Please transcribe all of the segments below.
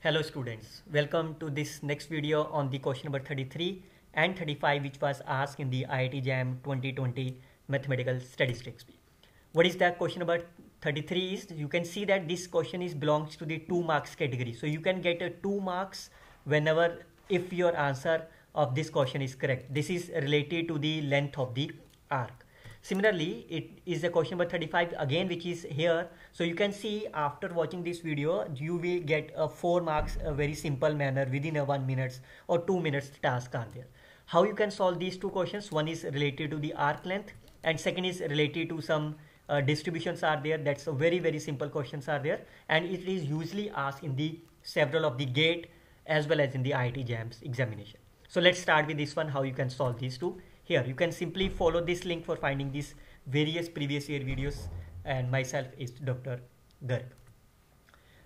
Hello students, welcome to this next video on the question number 33 and 35 which was asked in the IIT JAM 2020 Mathematical Statistics. What is the question number 33 is you can see that this question is belongs to the 2 marks category. So you can get a 2 marks whenever if your answer of this question is correct. This is related to the length of the arc. Similarly, it is a question number 35 again which is here. So you can see after watching this video, you will get a 4 marks a very simple manner within a 1 minutes or 2 minutes task are there. How you can solve these two questions? One is related to the arc length and second is related to some uh, distributions are there. That's a very very simple questions are there and it is usually asked in the several of the gate as well as in the IIT JAMS examination. So let's start with this one how you can solve these two here you can simply follow this link for finding these various previous year videos and myself is Dr. Garg.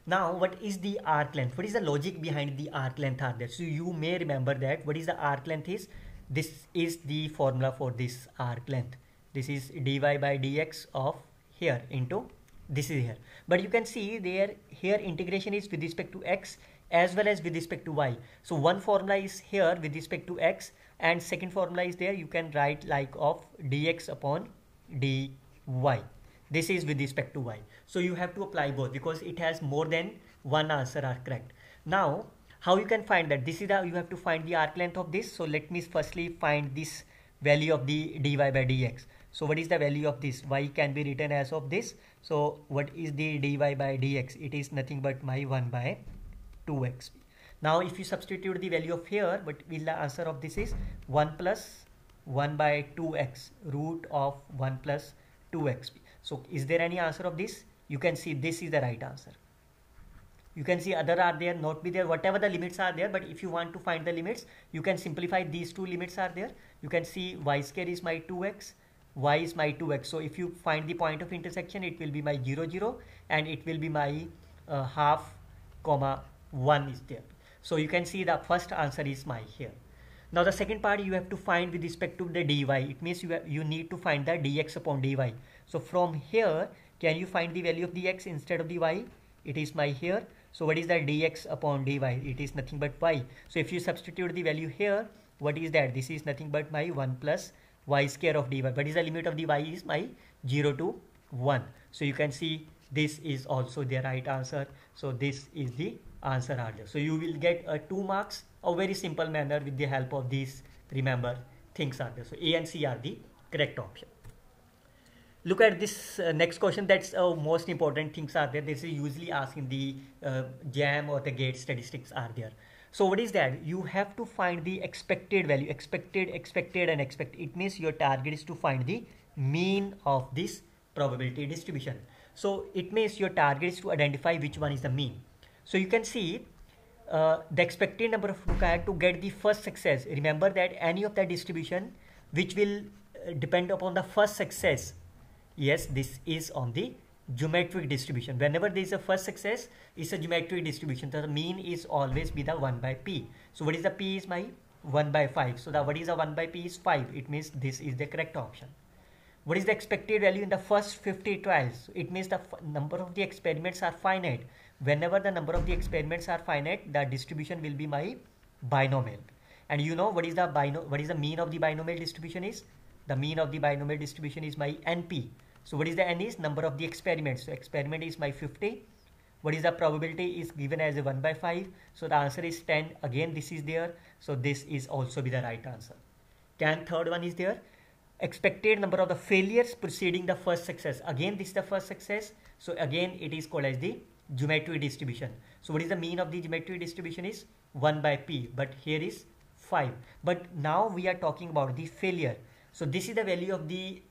Now what is the arc length? What is the logic behind the arc length are there? So you may remember that what is the arc length is? This is the formula for this arc length. This is dy by dx of here into this is here. But you can see there here integration is with respect to x as well as with respect to y. So one formula is here with respect to x and second formula is there. You can write like of dx upon dy. This is with respect to y. So you have to apply both because it has more than one answer are correct. Now how you can find that? This is how you have to find the arc length of this. So let me firstly find this value of the dy by dx so what is the value of this y can be written as of this so what is the dy by dx it is nothing but my 1 by 2x now if you substitute the value of here, but will the answer of this is 1 plus 1 by 2x root of 1 plus 2x. So is there any answer of this? You can see this is the right answer. You can see other are there, not be there, whatever the limits are there. But if you want to find the limits, you can simplify these two limits are there. You can see y square is my 2x, y is my 2x. So if you find the point of intersection, it will be my 0, 0 and it will be my uh, half comma 1 is there. So you can see the first answer is my here. Now the second part you have to find with respect to the dy. It means you, have, you need to find the dx upon dy. So from here, can you find the value of dx instead of the y? It is my here. So what is the dx upon dy? It is nothing but y. So if you substitute the value here, what is that? This is nothing but my 1 plus y square of dy. What is the limit of dy is my 0 to 1. So you can see this is also the right answer. So this is the answer there. So you will get a two marks a very simple manner with the help of these remember things are there. So A and C are the correct option. Look at this uh, next question that's uh, most important things are there. This is usually asked in the uh, JAM or the GATE statistics are there. So what is that? You have to find the expected value, expected, expected and expect. It means your target is to find the mean of this probability distribution. So it means your target is to identify which one is the mean. So you can see uh, the expected number of required to get the first success. Remember that any of the distribution which will uh, depend upon the first success. Yes, this is on the geometric distribution. Whenever there is a first success, it's a geometric distribution. So the mean is always be the 1 by p. So what is the p is my 1 by 5. So the what is the 1 by p is 5. It means this is the correct option. What is the expected value in the first 50 trials? It means the number of the experiments are finite whenever the number of the experiments are finite the distribution will be my binomial and you know what is the bino what is the mean of the binomial distribution is the mean of the binomial distribution is my np so what is the n is number of the experiments. So experiment is my 50 what is the probability is given as a 1 by 5 so the answer is 10 again this is there. So this is also be the right answer. Can third one is there. Expected number of the failures preceding the first success. Again this is the first success. So again it is called as the geometric distribution. So what is the mean of the geometric distribution is 1 by p but here is 5. But now we are talking about the failure. So this is the value of the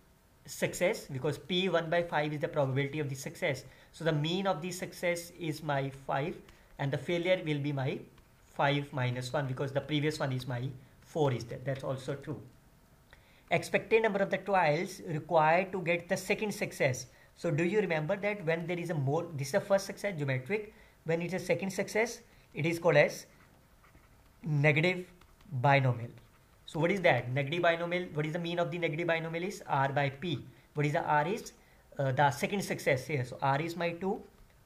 success because p 1 by 5 is the probability of the success. So the mean of the success is my 5 and the failure will be my 5 minus 1 because the previous one is my 4 is there. That's also true. Expected number of the trials required to get the second success. So do you remember that when there is a more, this is the first success, geometric. When it's a second success, it is called as negative binomial. So what is that? Negative binomial, what is the mean of the negative binomial is R by P. What is the R is? Uh, the second success here. So R is my 2,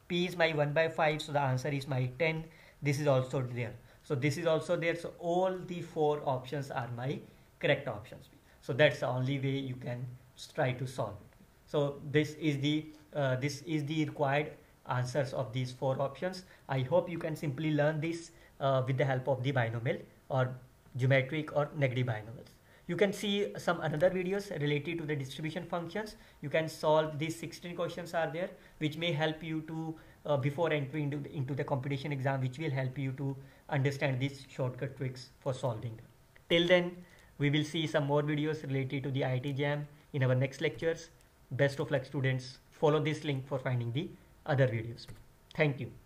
P is my 1 by 5. So the answer is my 10. this is also there so this is also there so all the four options are my correct options so that's the only way you can try to solve it so this is the uh, this is the required answers of these four options i hope you can simply learn this uh, with the help of the binomial or geometric or negative binomials. You can see some another videos related to the distribution functions. You can solve these 16 questions are there which may help you to uh, before entering into the, into the competition exam which will help you to understand these shortcut tricks for solving. Till then we will see some more videos related to the IIT JAM in our next lectures. Best of luck students. Follow this link for finding the other videos. Thank you